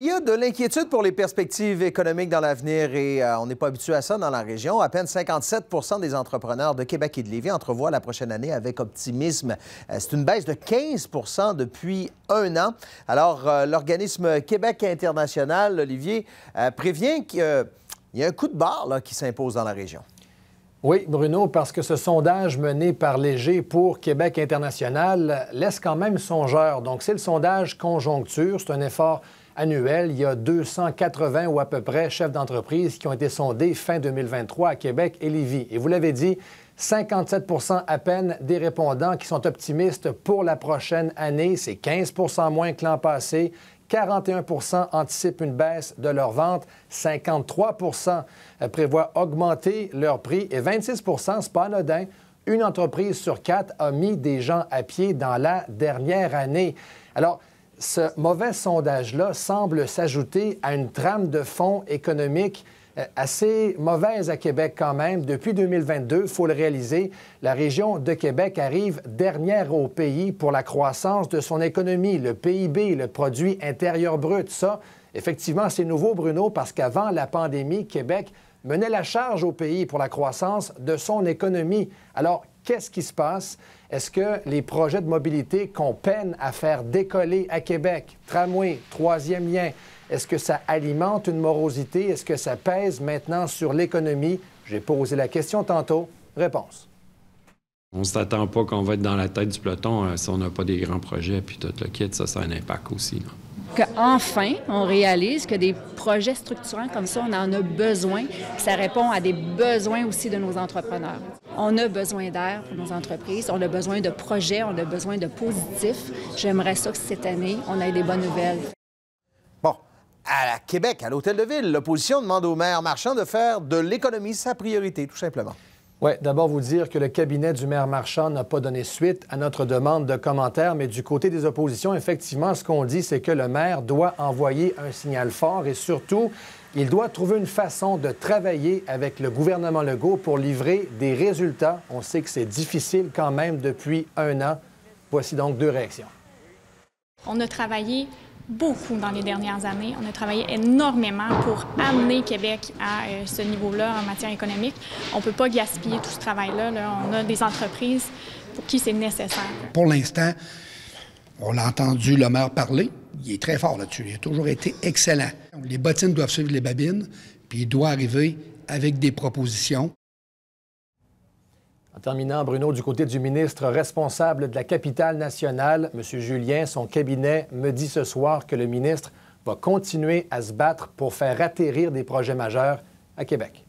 Il y a de l'inquiétude pour les perspectives économiques dans l'avenir et euh, on n'est pas habitué à ça dans la région. À peine 57 des entrepreneurs de Québec et de Lévis entrevoient la prochaine année avec optimisme. Euh, c'est une baisse de 15% depuis un an. Alors, euh, l'organisme Québec International, Olivier, prévient qu'il y a un coup de barre qui s'impose dans la région. Oui, Bruno, parce que ce sondage mené par Léger pour Québec International laisse quand même songeur. Donc, c'est le sondage conjoncture. C'est un effort annuel. Il y a 280 ou à peu près chefs d'entreprise qui ont été sondés fin 2023 à Québec et Lévis. Et vous l'avez dit, 57% à peine des répondants qui sont optimistes pour la prochaine année. C'est 15 moins que l'an passé. 41% anticipent une baisse de leurs ventes, 53% prévoient augmenter leur prix et 26 c'est pas anodin, une entreprise sur quatre a mis des gens à pied dans la dernière année. Alors, ce mauvais sondage-là semble s'ajouter à une trame de fonds économique assez mauvaise à Québec quand même. Depuis 2022, il faut le réaliser, la région de Québec arrive dernière au pays pour la croissance de son économie, le PIB, le produit intérieur brut. Ça, effectivement, c'est nouveau, Bruno, parce qu'avant la pandémie, Québec menait la charge au pays pour la croissance de son économie. Alors, qu'est-ce qui se passe? Est-ce que les projets de mobilité qu'on peine à faire décoller à Québec, tramway, troisième lien, est-ce que ça alimente une morosité? Est-ce que ça pèse maintenant sur l'économie? J'ai posé la question tantôt. Réponse. On ne s'attend pas qu'on va être dans la tête du peloton euh, si on n'a pas des grands projets, puis tout le kit, ça, ça a un impact aussi. Qu'enfin, on réalise que des projets structurants comme ça, on en a besoin. Ça répond à des besoins aussi de nos entrepreneurs. On a besoin d'air pour nos entreprises, on a besoin de projets, on a besoin de positifs. J'aimerais ça que cette année, on ait des bonnes nouvelles. Bon, à Québec, à l'Hôtel de Ville, l'opposition demande au maire Marchand de faire de l'économie sa priorité, tout simplement. Oui, d'abord vous dire que le cabinet du maire Marchand n'a pas donné suite à notre demande de commentaires, mais du côté des oppositions, effectivement, ce qu'on dit, c'est que le maire doit envoyer un signal fort et surtout, il doit trouver une façon de travailler avec le gouvernement Legault pour livrer des résultats. On sait que c'est difficile quand même depuis un an. Voici donc deux réactions. On a travaillé beaucoup dans les dernières années. On a travaillé énormément pour amener Québec à euh, ce niveau-là en matière économique. On ne peut pas gaspiller tout ce travail-là. On a des entreprises pour qui c'est nécessaire. Pour l'instant, on a entendu le maire parler. Il est très fort là-dessus. Il a toujours été excellent. Les bottines doivent suivre les babines, puis il doit arriver avec des propositions. En terminant, Bruno, du côté du ministre responsable de la capitale nationale, M. Julien, son cabinet me dit ce soir que le ministre va continuer à se battre pour faire atterrir des projets majeurs à Québec.